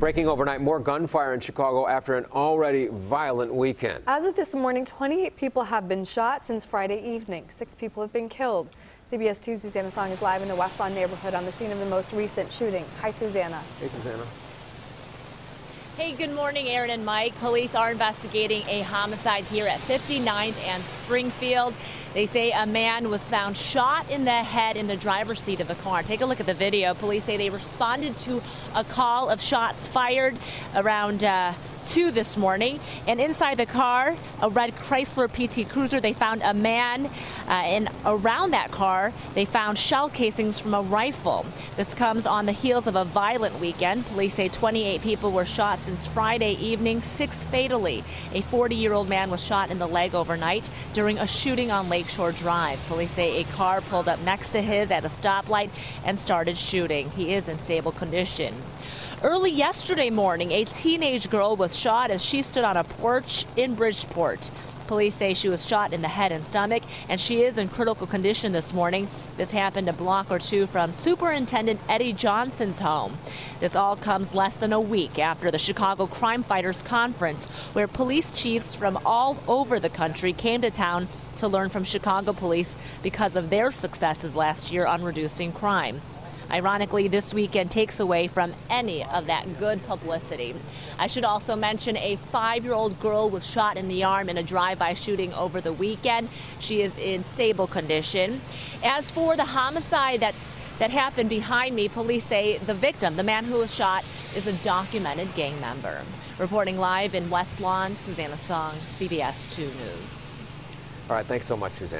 Breaking overnight, more gunfire in Chicago after an already violent weekend. As of this morning, 28 people have been shot since Friday evening. Six people have been killed. CBS 2's Susanna Song is live in the West Lawn neighborhood on the scene of the most recent shooting. Hi, Susanna. Hey, Susanna. Hey, good morning, Aaron and Mike. Police are investigating a homicide here at 59th and Springfield. They say a man was found shot in the head in the driver's seat of the car. Take a look at the video. Police say they responded to a call of shots fired around uh, 2 this morning. And inside the car, a red Chrysler PT Cruiser, they found a man. Uh, and around that car, they found shell casings from a rifle. This comes on the heels of a violent weekend. Police say 28 people were shot since Friday evening, six fatally. A 40 year old man was shot in the leg overnight during a shooting on Lakeshore Drive. Police say a car pulled up next to his at a stoplight and started shooting. He is in stable condition. Early yesterday morning, a teenage girl was shot as she stood on a porch in Bridgeport. Police say she was shot in the head and stomach, and she is in critical condition this morning. This happened a block or two from Superintendent Eddie Johnson's home. This all comes less than a week after the Chicago Crime Fighters Conference, where police chiefs from all over the country came to town to learn from Chicago police because of their successes last year on reducing crime. Ironically, this weekend takes away from any of that good publicity. I should also mention a five year old girl was shot in the arm in a drive by shooting over the weekend. She is in stable condition. As for the homicide that's that happened behind me, police say the victim, the man who was shot, is a documented gang member. Reporting live in West Lawn, Susanna Song, CBS 2 News. All right, thanks so much, Susanna.